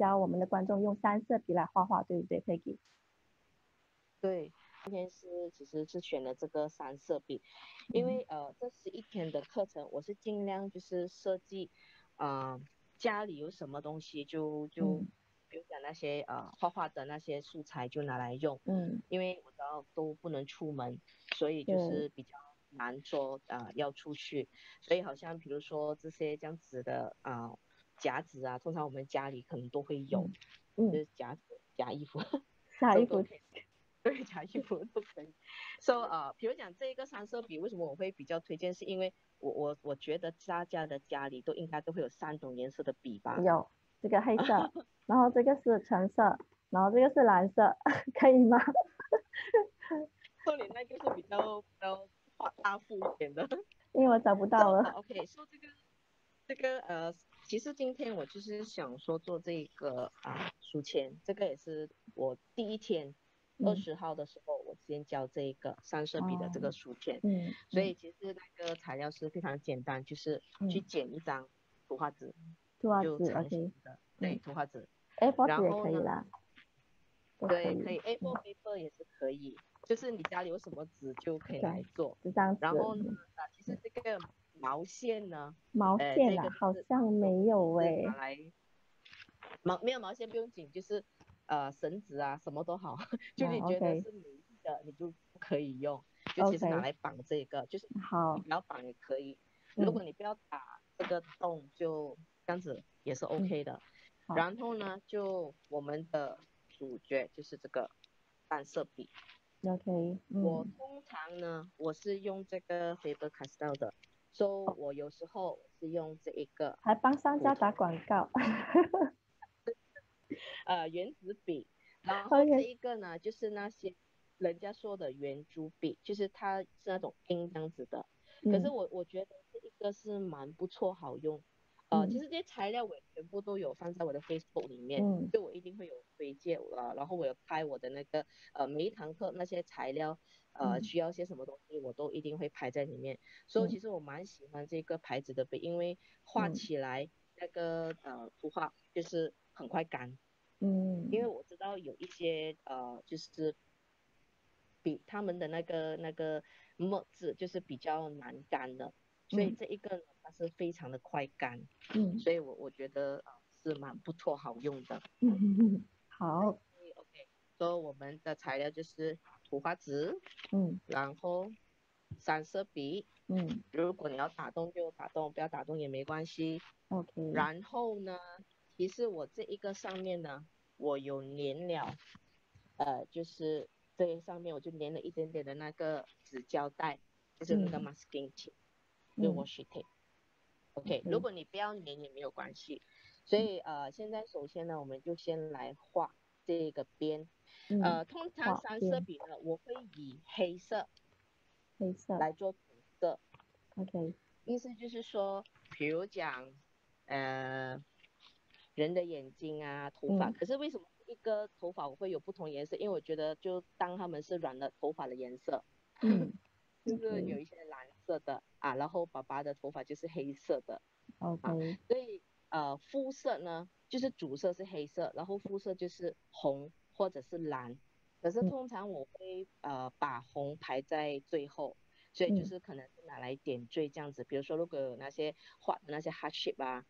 要教我们的观众用三色笔来画画，对不对，Peggy？对，今天是其实是选了这个三色笔，因为呃这十一天的课程，我是尽量就是设计，啊家里有什么东西就就，比如讲那些呃画画的那些素材就拿来用，嗯，因为我知道都不能出门，所以就是比较难说啊要出去，所以好像比如说这些这样子的啊夹子啊，通常我们家里可能都会有，嗯就是夹子夹衣服，夹 衣服。对，夹衣服都可以。So 啊，比如讲这一个三色笔，为什么我会比较推荐？是因为我我我觉得大家的家里都应该都会有三种颜色的笔吧？有，这个黑色，然后这个是橙色，然后这个是蓝色，可以吗？后面那个是比较比较画大幅一点的，因为我找不到了。OK，说这个这个呃，其实今天我就是想说做这个啊书签，这个也是我第一天。二十号的时候，我先交这一个三色笔的这个书签，嗯，所以其实那个材料是非常简单，就是去剪一张图画纸，图画纸，OK，的，对，图画纸，A4 纸也可以啦，对，可以，A4 paper 也是可以，就是你家里有什么纸就可以来做，然后呢，啊，其实这个毛线呢，毛线啊，好像没有哎，来，毛没有毛线不用紧，就是。呃，绳子啊，什么都好，就你觉得是美的，你就不可以用，就其实拿来绑这个，就是好，你要绑也可以，如果你不要打这个洞，就这样子也是 OK 的。然后呢，就我们的主角就是这个淡色笔，OK。我通常呢，我是用这个 Faber Castell 的，所以我有时候是用这一个，还帮商家打广告。呃，圆珠笔，然后这一个呢，就是那些人家说的圆珠笔，就是它是那种钉这样子的。可是我我觉得这一个是蛮不错，好用。呃，其实这些材料我全部都有放在我的 Facebook 里面，就我一定会有推荐呃，然后我有拍我的那个呃每一堂课那些材料呃需要些什么东西，我都一定会拍在里面。所以其实我蛮喜欢这个牌子的笔，因为画起来那个呃图画就是很快干。嗯，因为我知道有一些呃，就是比他们的那个那个墨字就是比较难干的，所以这一个呢，它是非常的快干，嗯，所以我我觉得呃是蛮不错好用的。嗯，好，OK，所以我们的材料就是图画纸，嗯，然后三色笔，嗯，如果你要打洞就打洞，不要打洞也没关系，OK，然后呢？其实我这一个上面呢，我有粘了，呃，就是这上面我就粘了一点点的那个纸胶带，就是那个 masking tape，就 washi tape。OK，如果你不要粘也没有关系。所以呃，现在首先呢，我们就先来画这个边。呃，通常三色笔呢，我会以黑色，黑色来做主色。OK，意思就是说，比如讲，呃。人的眼睛啊，头发，可是为什么一个头发我会有不同颜色？因为我觉得就当他们是染了头发的颜色，嗯，就 是有一些蓝色的啊，然后爸爸的头发就是黑色的，OK，所以呃肤色呢就是主色是黑色，然后肤色就是红或者是蓝，可是通常我会呃把红排在最后，所以就是可能是拿来点缀这样子，比如说如果有那些画的那些 heart shape 啊。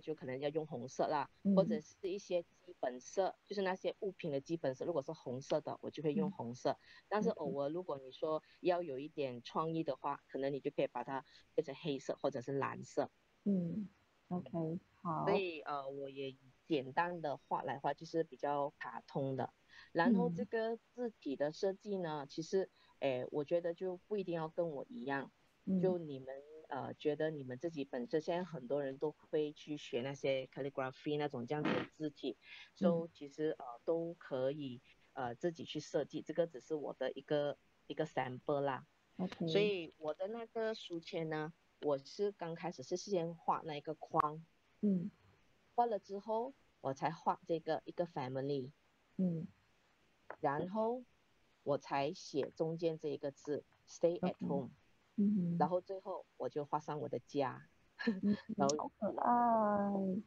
就可能要用红色啦，或者是一些基本色，就是那些物品的基本色，如果是红色的，我就会用红色。但是偶尔如果你说要有一点创意的话，可能你就可以把它变成黑色或者是蓝色。嗯，OK，好。所以呃，我也简单的画来画，就是比较卡通的。然后这个字体的设计呢，其实诶，我觉得就不一定要跟我一样，就你们。呃，觉得你们自己本身现在很多人都会去学那些 calligraphy 那种这样子的字体，都其实呃都可以呃自己去设计，这个只是我的一个一个 sample 啦。OK。所以我的那个书签呢，我是刚开始是先画那一个框，嗯，画了之后我才画这个一个 family，嗯，然后我才写中间这一个字 stay at home。嗯，然后最后我就画上我的家，然后好可爱，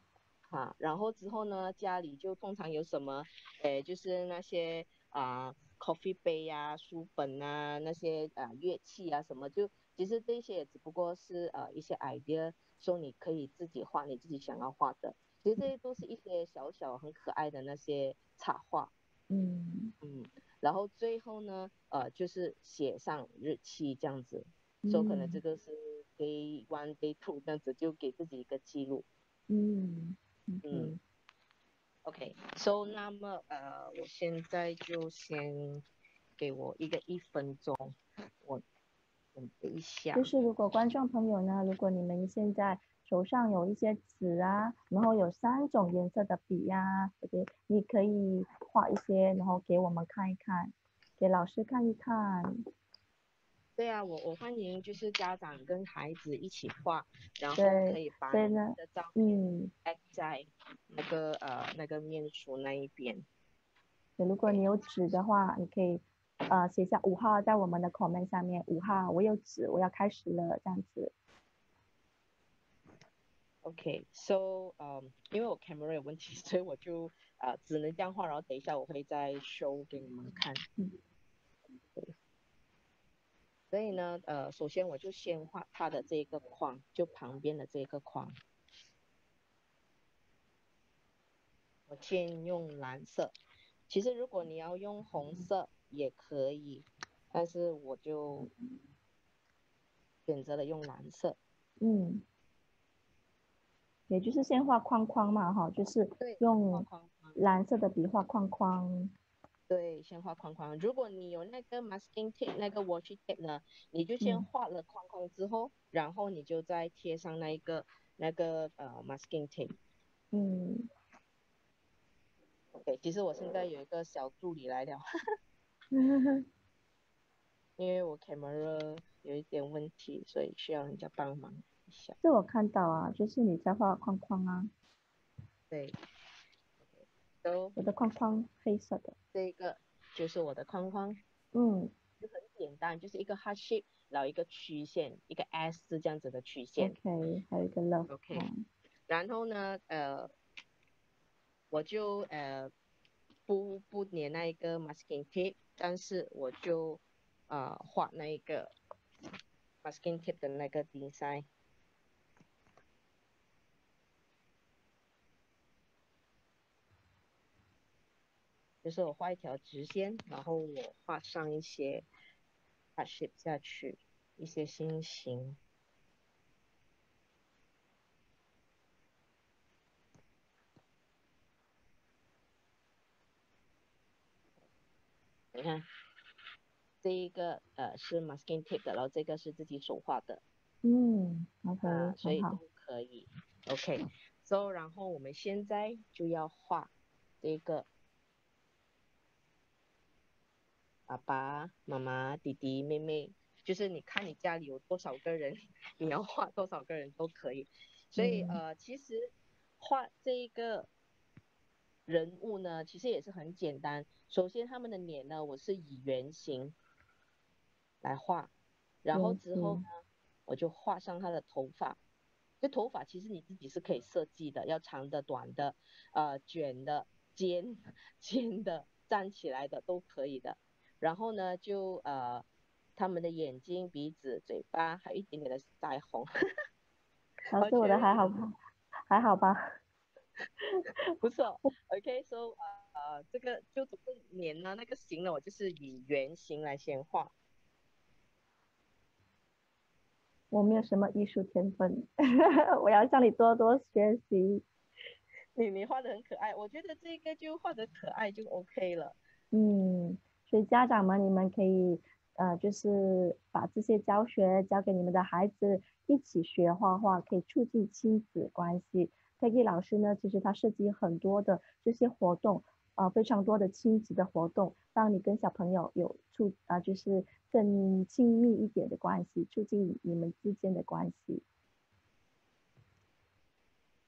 哈，然后之后呢，家里就通常有什么，诶，就是那些啊，coffee 杯呀、书本啊，那些啊乐器啊什么，就其实这些也只不过是呃一些 idea，说你可以自己画你自己想要画的，其实这些都是一些小小很可爱的那些插画，嗯。嗯，然后最后呢，呃，就是写上日期这样子，说可能这个是 day one day two 这样子，就给自己一个记录，嗯。嗯，OK，so 那么呃，我现在就先给我一个一分钟，我准备一下。就是如果观众朋友呢，如果你们现在手上有一些纸啊，然后有三种颜色的笔呀，，OK，你可以画一些，然后给我们看一看，给老师看一看。对啊，我我欢迎就是家长跟孩子一起画，然后可以把你的照片在那个呃那个面书那一边。如果你有纸的话，你可以呃写下五号在我们的 comment 下面，五号我有纸，我要开始了这样子。OK，so 呃因为我 camera 有问题，所以我就呃只能这样画，然后等一下我会再 show 给你们看。嗯。所以呢，呃，首先我就先画它的这个框，就旁边的这个框。我先用蓝色，其实如果你要用红色也可以，但是我就选择了用蓝色。嗯。也就是先画框框嘛，哈，就是用蓝色的笔画框框。对，先画框框。如果你有那个 masking tape，那个 washi tape 呢，你就先画了框框之后，然后你就再贴上那一个那个呃 masking tape。嗯。OK，其实我现在有一个小助理来了，因为我 camera 有一点问题，所以需要人家帮忙一下。这我看到啊，就是你在画框框啊。对。我的框框黑色的，这个就是我的框框，嗯，就很简单，就是一个 heart shape，然后一个曲线，一个 S 这样子的曲线，OK，还有一个 love，OK，然后呢，呃，我就呃不不粘那一个 masking tape，但是我就呃画那一个 masking tape 的那个 design。就是我画一条直线，然后我画上一些 shape 下去，一些心形。你看，这一个呃是 masking tape 的，然后这个是自己手画的。嗯，OK，所以都可以。OK，so 然后我们现在就要画这个。爸爸妈妈、弟弟、妹妹，就是你看你家里有多少个人，你要画多少个人都可以。所以呃，其实画这一个人物呢，其实也是很简单。首先他们的脸呢，我是以圆形来画，然后之后呢，我就画上他的头发。这头发其实你自己是可以设计的，要长的、短的，呃，卷的、尖 尖的、站起来的都可以的。然后呢，就呃，他们的眼睛、鼻子、嘴巴，还有一点点的腮红。老师，我的还好吗？还好吧？不错。OK，so 呃，这个就这个脸呢，那个形呢，我就是以圆形来先画。我没有什么艺术天分，我要向你多多学习。你你画的很可爱，我觉得这个就画的可爱就 OK 了。嗯。所以家长们，你们可以呃，就是把这些教学交给你们的孩子一起学画画，可以促进亲子关系。Peggy 老师呢，其实他设计很多的这些活动，呃，非常多的亲子的活动，让你跟小朋友有促啊，就是更亲密一点的关系，促进你们之间的关系。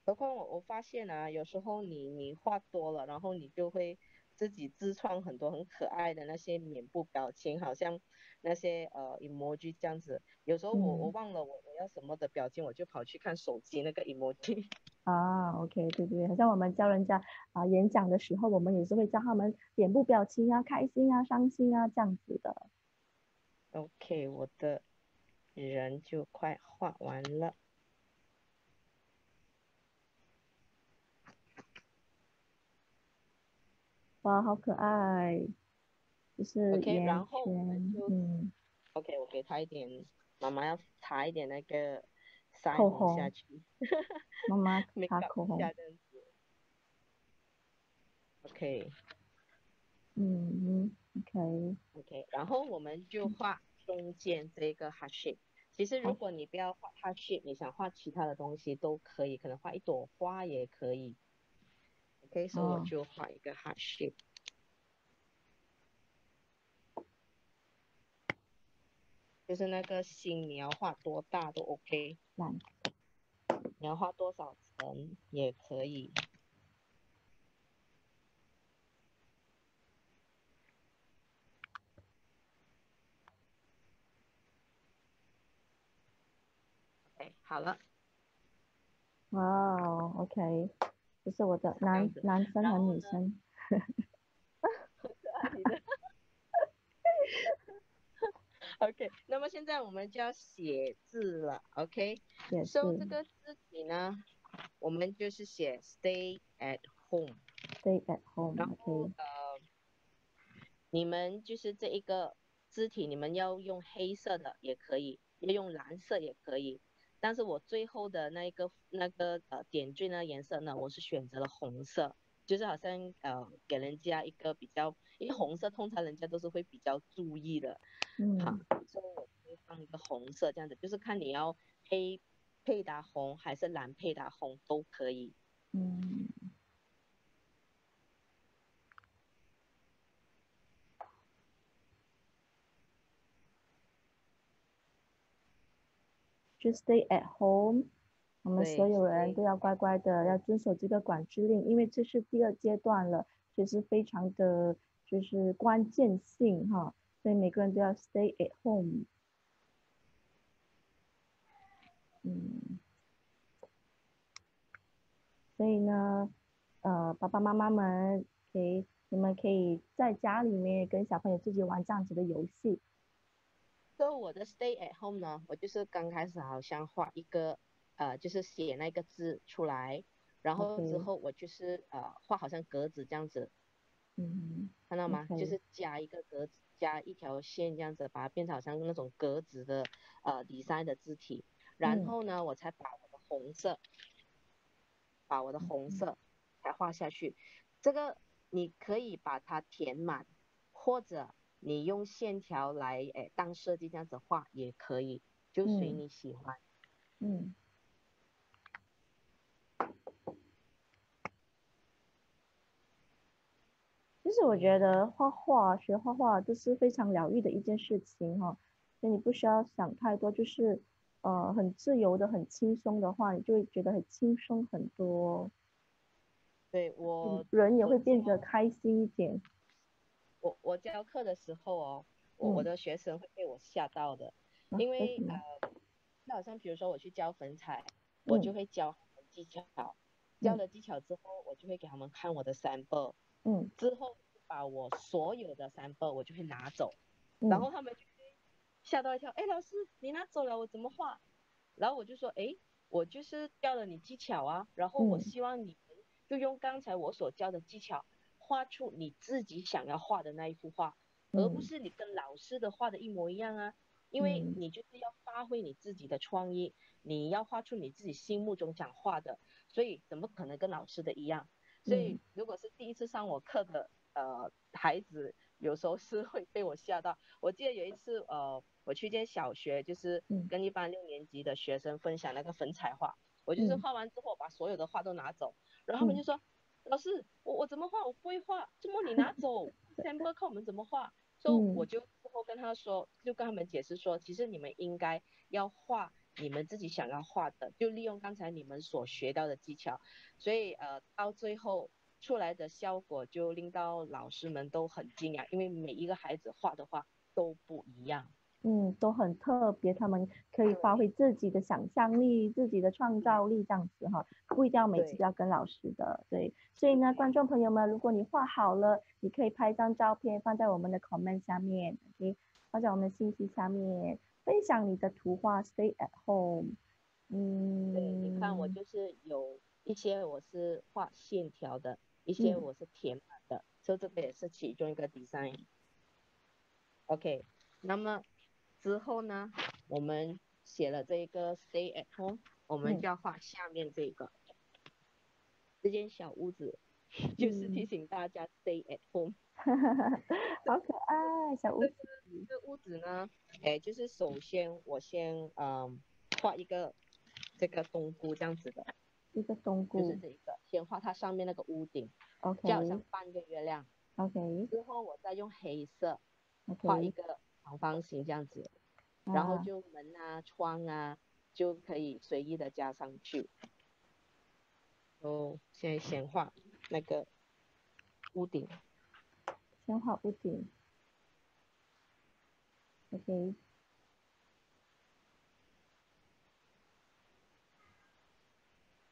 何况我我发现啊，有时候你你画多了，然后你就会。自己自创很多很可爱的那些脸部表情，好像那些呃 emoji 这样子。有时候我我忘了我我要什么的表情，我就跑去看手机那个 emoji。啊，OK，对对，好像我们教人家啊演讲的时候，我们也是会教他们脸部表情啊，开心啊，伤心啊这样子的。OK，我的人就快画完了。哇，好可爱，就是 OK，，然后嗯，OK，我给他一点，妈妈要擦一点那个。腮红下去，妈妈擦口红。OK。嗯，OK。OK，然后我们就画中间这个 heart shape。其实如果你不要画 heart shape，你想画其他的东西都可以，可能画一朵花也可以。OK，所以我就画一个 heart shape。就是那个心，你要画多大都 OK。你要画多少层也可以。OK，好了。哇哦，OK，这是我的男男生和女生。OK，那么现在我们就要写字了，OK？so 这个字体呢，我们就是写 Stay at home。Stay at home。然后呃，你们就是这一个字体，你们要用黑色的也可以，要用蓝色也可以。但是我最后的那一个那个呃点缀呢颜色呢，我是选择了红色，就是好像呃给人家一个比较，因为红色通常人家都是会比较注意的。好，所以我会放一个红色这样子，就是看你要黑配搭红还是蓝配搭红都可以。嗯。就 stay at home，我们所有人都要乖乖的，要遵守这个管制令，因为这是第二阶段了，其实非常的就是关键性哈。所以每个人都要 stay at home。嗯，所以呢，呃，爸爸妈妈们可以，你们可以在家里面跟小朋友自己玩这样子的游戏。所以我的 stay at home 呢，我就是刚开始好像画一个，呃，就是写那个字出来，然后之后我就是呃画好像格子这样子。嗯。看到吗？就是加一个格子。加一条线这样子，把它变成好像那种格子的呃底衫的字体，然后呢，我才把我的红色，把我的红色才画下去。这个你可以把它填满，或者你用线条来诶当设计这样子画也可以，就随你喜欢。嗯。其实我觉得画画、学画画都是非常疗愈的一件事情哈，所以你不需要想太多，就是呃很自由的、很轻松的话，你就会觉得很轻松很多。对我人也会变得开心一点。我我教课的时候哦，我的学生会被我吓到的，因为呃，就好像比如说我去教粉彩，我就会教技巧，教了技巧之后，我就会给他们看我的 sample。嗯，之后把我所有的 sample 我就会拿走，然后他们就会吓到一跳，哎，老师你拿走了我怎么画？然后我就说，哎，我就是教了你技巧啊，然后我希望你就用刚才我所教的技巧画出你自己想要画的那一幅画，而不是你跟老师的画的一模一样啊，因为你就是要发挥你自己的创意，你要画出你自己心目中想画的，所以怎么可能跟老师的一样？所以，如果是第一次上我课的呃孩子，有时候是会被我吓到。我记得有一次，呃，我去见小学，就是跟一班六年级的学生分享那个粉彩画，我就是画完之后把所有的画都拿走，然后他们就说，老师，我我怎么画？我不会画，怎么你拿走？先不看我们怎么画。所以我就之后跟他说，就跟他们解释说，其实你们应该要画。你们自己想要画的，就利用刚才你们所学到的技巧，所以呃，到最后出来的效果就令到老师们都很惊讶，因为每一个孩子画的画都不一样。嗯，都很特别，他们可以发挥自己的想象力、自己的创造力这样子哈，不一定要每次都要跟老师的，对。所以呢，观众朋友们，如果你画好了，你可以拍一张照片放在我们的 comment 下面，OK，放在我们的信息下面，分享你的图画，Stay at home。嗯，对，你看我就是有一些我是画线条的，一些我是填满的，所以这个也是其中一个 design。OK，那么。之后呢，我们写了这个 stay at home，我们就要画下面这个，这间小屋子，就是提醒大家 stay at home。好可爱，小屋子。这屋子呢，哎，就是首先我先嗯画一个这个冬菇这样子的，一个冬菇，就是这一个，先画它上面那个屋顶，OK，就好像半个月亮，OK。之后我再用黑色画一个。长方形这样子，然后就门啊、窗啊就可以随意的加上去。哦，现在先画那个屋顶，先画屋顶。OK。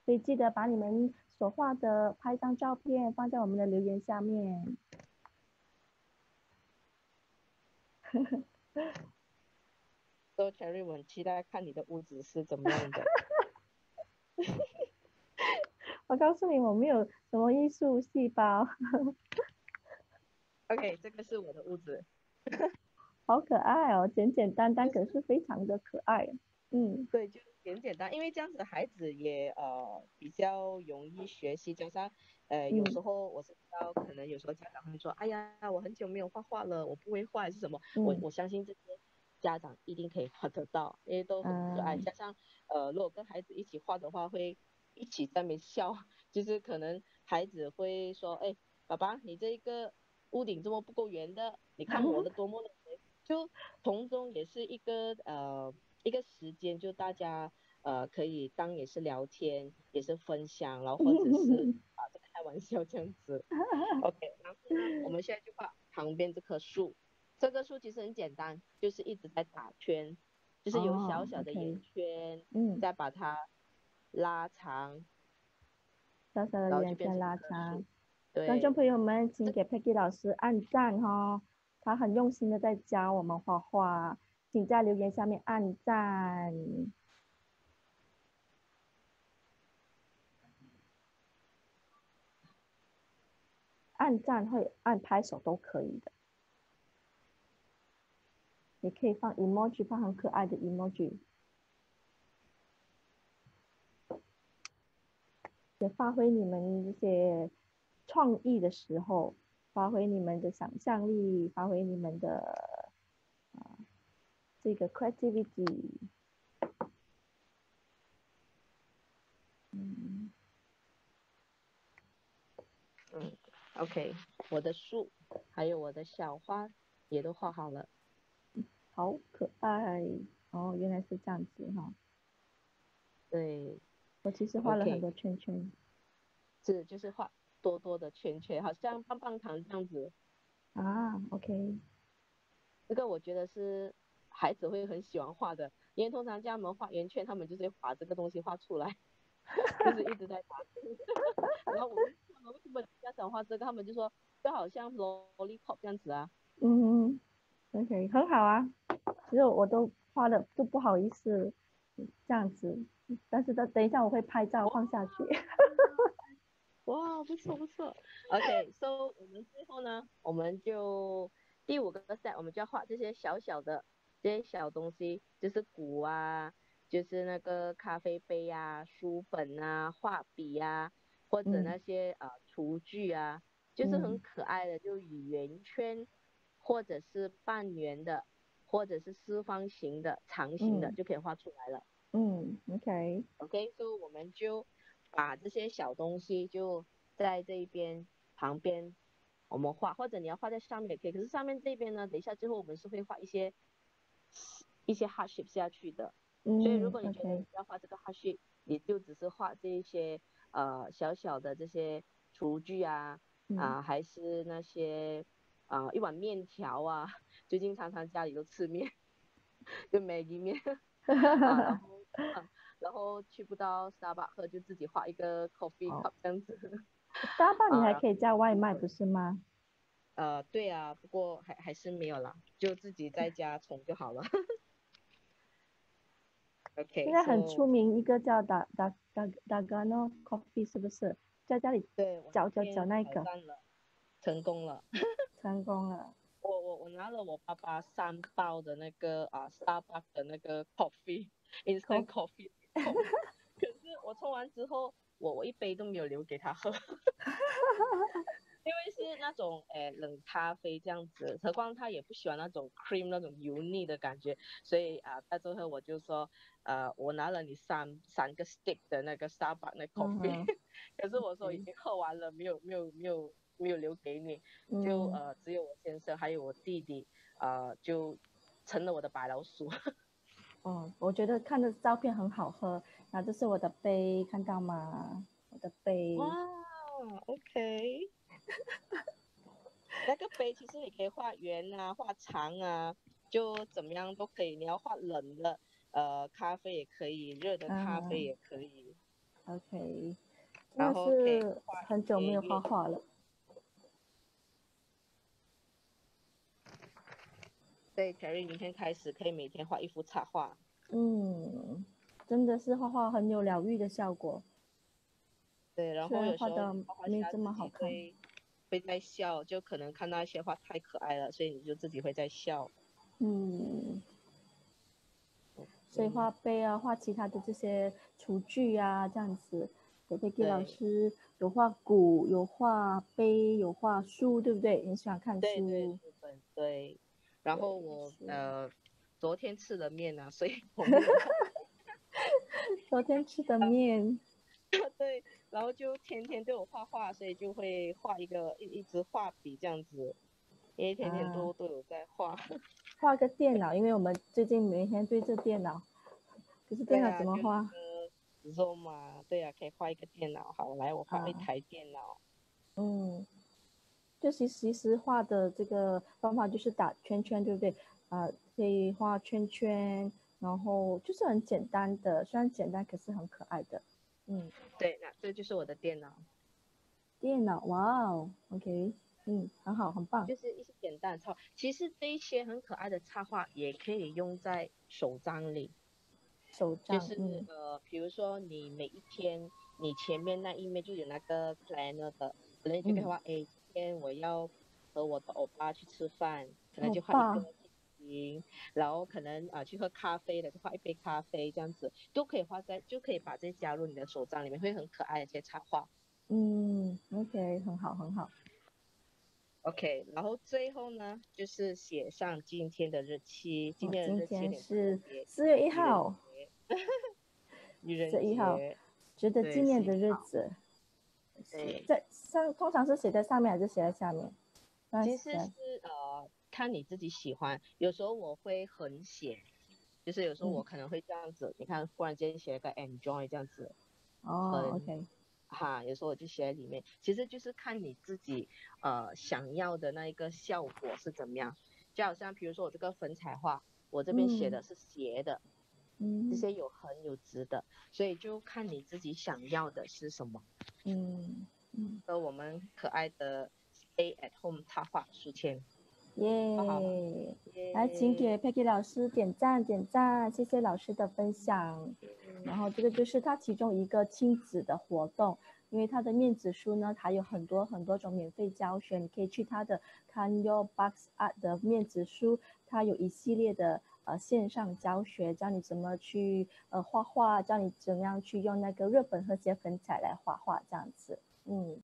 所以记得把你们所画的拍张照片放在我们的留言下面。So Cherry，我很期待看你的屋子是怎么样的。我告诉你，我没有什么艺术细胞。OK，这个是我的屋子。好可爱哦，简简单单，可是非常的可爱。嗯，对，就简简单，因为这样子孩子也呃比较容易学习，加上。呃，有时候我是知道，可能有时候家长会说，哎呀，我很久没有画画了，我不会画还是什么？我我相信这些家长一定可以画得到，因为都很可爱。加上呃，如果跟孩子一起画的话，会一起在那边笑，就是可能孩子会说，哎，爸爸，你这个屋顶这么不够圆的，你看我的 多么的圆，就从中也是一个呃一个时间，就大家呃可以当也是聊天，也是分享，然后或者是 啊。开玩笑这样子，OK，然后呢，我们现在就画旁边这棵树，这棵树其实很简单，就是一直在打圈，就是有小小的圆圈，嗯，再把它拉长，小小的圆圈拉长。对，观众朋友们，请给 Peggy 老师按赞哈，他很用心的在教我们画画，请在留言下面按赞。按赞或按拍手都可以的，你可以放 emoji，放很可爱的 emoji，也发挥你们这些创意的时候，发挥你们的想象力，发挥你们的这个 creativity，嗯，嗯。OK，我的树还有我的小花也都画好了，好可爱哦！原来是这样子哈。对，我其实画了很多圈圈。是，就是画多多的圈圈，好像棒棒糖这样子。啊，OK。这个我觉得是孩子会很喜欢画的，因为通常家们画圆圈，他们就是把这个东西画出来，就是一直在打。然后我们。为什么家长画这个？他们就说就好像 lollipop 这样子啊。嗯，OK，很好啊。其实我都画的都不好意思这样子，但是等等一下我会拍照放下去。哇，不错不错。OK，so 我们最后呢，我们就第五个 set，我们就要画这些小小的这些小东西，就是鼓啊，就是那个咖啡杯啊、书本啊、画笔啊。或者那些呃厨具啊，就是很可爱的，就以圆圈，或者是半圆的，或者是四方形的、长形的就可以画出来了。嗯，OK，OK，所以我们就把这些小东西就在这一边旁边我们画，或者你要画在上面也可以。可是上面这边呢，等一下之后我们是会画一些一些 heart shape 下去的。嗯，所以如果你觉得你要画这个 heart shape，你就只是画这一些。呃，小小的这些厨具啊，啊，还是那些啊一碗面条啊，最近常常家里都吃面，就 Maggie 面，然后然后去不到 Starbucks 喝，就自己画一个 coffee cup 这样子。Starbucks 你还可以叫外卖，不是吗？呃，对啊，不过还还是没有啦，就自己在家冲就好了。OK。现在很出名一个叫 Da Da Da Dagano Coffee 是不是？在家里对，搅搅搅那个。成功了。成功了。我我我拿了我爸爸三包的那个啊 Starbucks 的那个 coffee，instant coffee。可是我冲完之后，我我一杯都没有留给他喝。因为是那种诶冷咖啡这样子，何况他也不喜欢那种 cream 那种油腻的感觉，所以啊，到最后我就说，呃，我拿了你三三个 stick 的那个 Starbucks 那 coffee，可是我说已经喝完了，没有没有没有没有留给你，就呃只有我先生还有我弟弟，呃就成了我的白老鼠。哦，我觉得看的照片很好喝，那这是我的杯，看到吗？我的杯。哇，OK。那个杯其实你可以画圆啊，画长啊，就怎么样都可以。你要画冷的，呃，咖啡也可以，热的咖啡也可以。OK。然后是很久没有画画了。对，Terry，明天开始可以每天画一幅插画。嗯，真的是画画很有疗愈的效果。对，然后有时候没这么好看。会在笑，就可能看到一些画太可爱了，所以你就自己会在笑。嗯。所以画杯啊，画其他的这些厨具啊，这样子。给贝 y 老师有画鼓，有画杯，有画书，对不对？你喜欢看书。对对对。然后我呃，昨天吃的面啊，所以我。昨天吃的面。对。然后就天天对我画画，所以就会画一个一一支画笔这样子，因为天天都都有在画。画个电脑，因为我们最近每天对着电脑，可是电脑怎么画？Zoom 对呀，可以画一个电脑。好，来我画一台电脑。嗯，就其其实画的这个方法就是打圈圈，对不对？啊，可以画圈圈，然后就是很简单的，虽然简单，可是很可爱的。嗯，对，那这就是我的电脑。电脑，哇哦，OK，嗯，很好，很棒。就是一些简单的插，其实这一些很可爱的插画也可以用在手账里。手账，就是呃，比如说你每一天，你前面那一面就有那个 planner 的，可能就可以画，哎，今天我要和我的欧巴去吃饭，可能就画一个。然后可能啊去喝咖啡的，就画一杯咖啡这样子，都可以画在，就可以把这加入你的手账里面，会很可爱的一些插画。嗯，OK，很好很好。OK，然后最后呢，就是写上今天的日期，今天的日期是四月一号，四月一号，值得纪念的日子。在上通常是写在上面还是写在下面？其实是呃。看你自己喜欢，有时候我会很写，就是有时候我可能会这样子，你看忽然间写一个 enjoy 这样子，哦，OK，哈，有时候我就写在里面，其实就是看你自己呃想要的那一个效果是怎么样，就好像比如说我这个粉彩画，我这边写的是斜的，嗯，这些有横有直的，所以就看你自己想要的是什么，嗯嗯，和我们可爱的 stay at home 插画书签。耶！来，请给佩奇老师点赞点赞，谢谢老师的分享。然后这个就是他其中一个亲子的活动，因为他的面子书呢，还有很多很多种免费教学，你可以去他的 Can Your Box Art 的面子书，他有一系列的呃线上教学，教你怎么去呃画画，教你怎样去用那个热本和写粉彩来画画这样子。嗯。